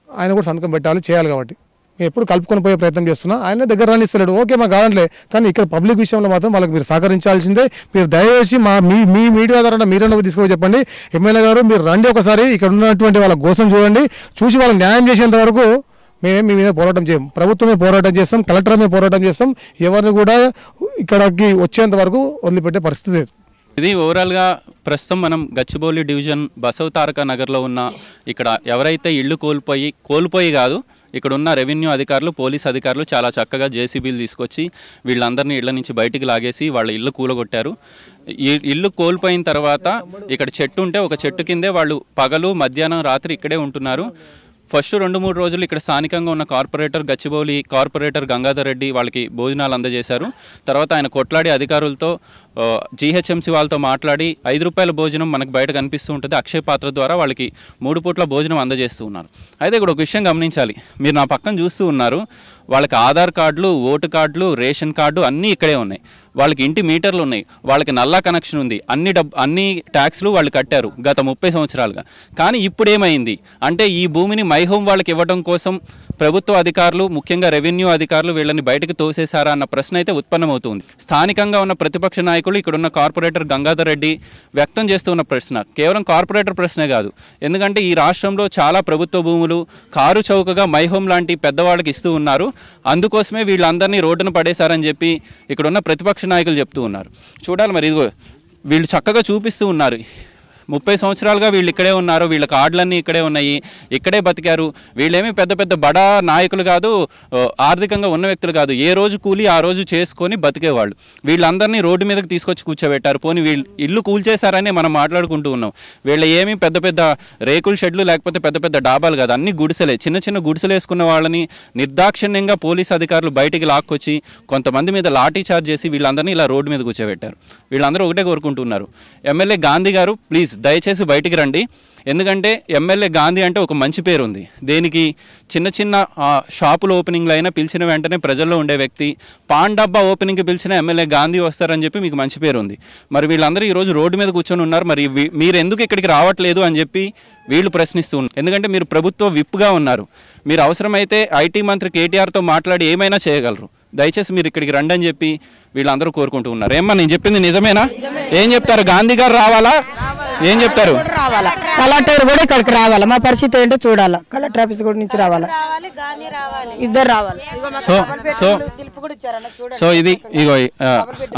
Speaker 8: ఆయన కూడా సంతకం పెట్టాలి చేయాలి కాబట్టి. నేను ఎప్పుడు కలుపుకొని పోయే ప్రయత్నం చేస్తున్నా. ఆయన దగ్గర రాణిస్తలేడు. ఓకే మా కాదంలే కానీ ఇక్కడ పబ్లిక్ విషయంలో మాత్రం వాళ్ళకి మీరు సహకరించాల్సిందే. మీరు దయచేసి మా మీ మీ మీడియా ద్వారా మీరైనా తీసుకొని చెప్పండి. ఎమ్మెల్యే గారు మీరు రండి ఒకసారి. ఇక్కడ ఉన్నటువంటి వాళ్ళ కోసం చూడండి. చూసి వాళ్ళకి న్యాయం చేసేంత వరకు మేమే మీ మీద పోరాటం చేయం. ప్రభుత్వమే పోరాటం చేస్తాం కలెక్టరమే పోరాటం చేస్తాం. ఎవరిని కూడా ఇక్కడికి వచ్చేంత వరకు వదిలిపెట్టే పరిస్థితి లేదు.
Speaker 2: ఇది ఓవరాల్గా ప్రస్తుతం మనం గచ్చిబౌలి డివిజన్ బసవ తారక నగర్లో ఉన్న ఇక్కడ ఎవరైతే ఇళ్ళు కోల్పోయి కోల్పోయి కాదు ఇక్కడ ఉన్న రెవెన్యూ అధికారులు పోలీస్ అధికారులు చాలా చక్కగా జేసీబీలు తీసుకొచ్చి వీళ్ళందరినీ ఇళ్ళ నుంచి బయటికి లాగేసి వాళ్ళ ఇల్లు కూలగొట్టారు. ఈ ఇల్లు కోల్పోయిన తర్వాత ఇక్కడ చెట్టు ఉంటే ఒక చెట్టు కిందే వాళ్ళు పగలు మధ్యాహ్నం రాత్రి ఇక్కడే ఉంటున్నారు. ఫస్ట్ రెండు మూడు రోజులు ఇక్కడ స్థానికంగా ఉన్న కార్పొరేటర్ గచ్చిబౌలి కార్పొరేటర్ గంగాధర్ రెడ్డి వాళ్ళకి భోజనాలు అందజేశారు. తర్వాత ఆయన కొట్లాడి అధికారులతో జీహెచ్ఎంసీ వాళ్ళతో మాట్లాడి ఐదు రూపాయల భోజనం మనకు బయట కనిపిస్తూ ఉంటుంది. అక్షయ పాత్ర ద్వారా వాళ్ళకి మూడు పూట్ల భోజనం అందజేస్తూ ఉన్నారు. అయితే ఇక్కడ ఒక విషయం గమనించాలి. మీరు నా పక్కన చూస్తూ ఉన్నారు. వాళ్ళకి ఆధార్ కార్డులు ఓటు కార్డులు రేషన్ కార్డు అన్నీ ఇక్కడే ఉన్నాయి. వాళ్ళకి ఇంటి మీటర్లు ఉన్నాయి. వాళ్ళకి నల్లా కనెక్షన్ ఉంది. అన్ని డబ్ అన్ని ట్యాక్స్లు వాళ్ళు కట్టారు గత ముప్పై సంవత్సరాలుగా. కానీ ఇప్పుడు ఏమైంది అంటే ఈ భూమిని మై హోమ్ వాళ్ళకి ఇవ్వడం కోసం ప్రభుత్వ అధికారులు ముఖ్యంగా రెవెన్యూ అధికారులు వీళ్ళని బయటకు తోసేశారా అన్న ప్రశ్న అయితే ఉత్పన్నమవుతుంది. స్థానికంగా ఉన్న ప్రతిపక్ష నాయకులు ఇక్కడున్న కార్పొరేటర్ గంగాధర్ రెడ్డి వ్యక్తం చేస్తున్న ప్రశ్న కేవలం కార్పొరేటర్ ప్రశ్నే కాదు. ఎందుకంటే ఈ రాష్ట్రంలో చాలా ప్రభుత్వ భూములు కారు చౌకగా మైహోమ్ లాంటి పెద్దవాళ్ళకి ఇస్తూ ఉన్నారు. అందుకోసమే వీళ్ళందరినీ రోడ్డున పడేశారని చెప్పి ఇక్కడున్న ప్రతిపక్ష నాయకులు చెప్తూ ఉన్నారు. చూడాలి మరి ఇదిగో వీళ్ళు చక్కగా చూపిస్తూ ఉన్నారు. ముప్పై సంవత్సరాలుగా వీళ్ళు ఇక్కడే ఉన్నారు వీళ్ళ కార్డులన్నీ ఇక్కడే ఉన్నాయి ఇక్కడే బతికారు. వీళ్ళేమి పెద్ద పెద్ద బడా నాయకులు కాదు ఆర్థికంగా ఉన్న వ్యక్తులు కాదు. ఏ రోజు కూలి ఆ రోజు చేసుకొని బతికేవాళ్ళు. వీళ్ళందరినీ రోడ్డు మీదకి తీసుకొచ్చి కూర్చోబెట్టారు. పోనీ వీళ్ళు ఇల్లు కూల్చేశారని మనం మాట్లాడుకుంటూ ఉన్నాం. వీళ్ళ ఏమీ పెద్ద పెద్ద రేకుల షెడ్లు లేకపోతే పెద్ద పెద్ద డాబాలు కాదు. అన్ని గుడిసెలే. చిన్న చిన్న గుడిసెలు వేసుకున్న వాళ్ళని నిర్దాక్షిణ్యంగా పోలీస్ అధికారులు బయటికి లాక్కొచ్చి కొంతమంది మీద లాఠీ చార్జ్ చేసి వీళ్ళందరినీ ఇలా రోడ్డు మీద కూర్చోబెట్టారు. వీళ్ళందరూ ఒకటే కోరుకుంటున్నారు. ఎమ్మెల్యే గాంధీ గారు ప్లీజ్ దయచేసి బయటికి రండి. ఎందుకంటే ఎమ్మెల్యే గాంధీ అంటే ఒక మంచి పేరు ఉంది దేనికి చిన్న చిన్న షాపులు షాపుల ఓపెనింగ్లు అయినా పిలిచిన వెంటనే ప్రజల్లో ఉండే వ్యక్తి పాన్ డబ్బా ఓపెనింగ్కి పిలిచిన ఎమ్మెల్యే గాంధీ వస్తారని చెప్పి మీకు మంచి పేరు ఉంది మరి వీళ్ళందరూ ఈరోజు రోడ్డు మీద కూర్చొని ఉన్నారు. మరి మీరు ఎందుకు ఇక్కడికి రావట్లేదు అని చెప్పి వీళ్ళు ప్రశ్నిస్తూ ఉన్నారు. ఎందుకంటే మీరు ప్రభుత్వ విప్గా ఉన్నారు. మీరు అవసరమైతే ఐటీ మంత్రి కేటీఆర్తో మాట్లాడి ఏమైనా చేయగలరు. దయచేసి మీరు ఇక్కడికి రండి అని చెప్పి వీళ్ళందరూ కోరుకుంటూ ఉన్నారు. ఏమ్మా నేను చెప్పింది నిజమేనా? ఏం చెప్తారు? గాంధీ గారు రావాలా? ఏం చెప్తారు?
Speaker 3: రావాలా? కలెక్టర్ కూడా ఇక్కడికి రావాలా? మా పరిస్థితి ఏంటో చూడాలా? కలెక్టర్ ఆఫీస్ కూడా నుంచి రావాలా? ఇద్దరు రావాలి.
Speaker 2: సో సో
Speaker 3: బెడ్రూమ్లు శిల్ప్ కూడా ఇచ్చారన్న చూడండి.
Speaker 2: సో ఇది ఇగో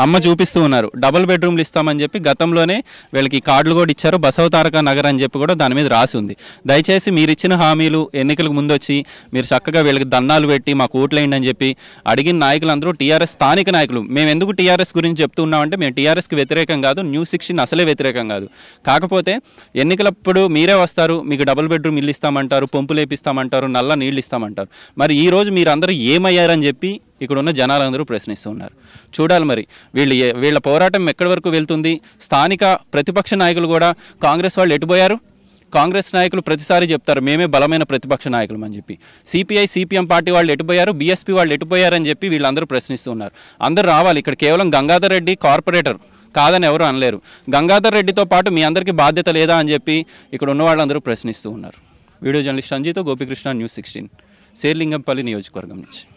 Speaker 2: అమ్మ చూపిస్తూ ఉన్నారు. డబుల్ బెడ్రూమ్లు ఇస్తామని చెప్పి గతంలోనే వీళ్ళకి కార్డులు కూడా ఇచ్చారు. బసవతారక నగర్ అని చెప్పి కూడా దాని మీద రాసి ఉంది. దయచేసి మీరు ఇచ్చిన హామీలు ఎన్నికలకు ముందు వచ్చి మీరు చక్కగా వీళ్ళకి దండాలు పెట్టి మాకు ఓట్లేయండి అని చెప్పి అడిగిన నాయకులందరూ టీఆర్ఎస్ స్థానిక నాయకులు. మేము ఎందుకు టీఆర్ఎస్ గురించి చెప్తున్నామంటే మేము టీఆర్ఎస్కి వ్యతిరేకం కాదు న్యూస్ సిక్స్టీన్ అసలే వ్యతిరేకం కాదు. కాకపోతే ఎన్నికలప్పుడు మీరే వస్తారు మీకు డబుల్ బెడ్రూమ్ ఇల్లు ఇస్తామంటారు పంపులు వేపిస్తామంటారు నల్ల నీళ్ళు ఇస్తామంటారు. మరి ఈరోజు మీరందరూ ఏమయ్యారని చెప్పి ఇక్కడ ఉన్న జనాలందరూ ప్రశ్నిస్తూ ఉన్నారు. చూడాలి మరి వీళ్ళు వీళ్ళ పోరాటం ఎక్కడి వరకు వెళ్తుంది? స్థానిక ప్రతిపక్ష నాయకులు కూడా కాంగ్రెస్ వాళ్ళు ఎటుపోయారు? కాంగ్రెస్ నాయకులు ప్రతిసారి చెప్తారు మేమే బలమైన ప్రతిపక్ష నాయకులు అని చెప్పి. సిపిఐ సిపిఎం పార్టీ వాళ్ళు ఎటుపోయారు? బీఎస్పీ వాళ్ళు ఎటుపోయారని చెప్పి వీళ్ళందరూ ప్రశ్నిస్తున్నారు అందరూ రావాలి ఇక్కడ కేవలం గంగాధర్ రెడ్డి కార్పొరేటర్ కాదని ఎవరు అనలేరు. గంగాధర్ రెడ్డితో పాటు మీ అందరికీ బాధ్యత లేదా అని చెప్పి ఇక్కడ ఉన్న వాళ్ళందరూ ప్రశ్నిస్తూ ఉన్నారు. వీడియో జర్నలిస్ట్ సంజీతో గోపికృష్ణ న్యూస్ సిక్స్టీన్ శేర్లింగంపల్లి నియోజకవర్గం నుంచి.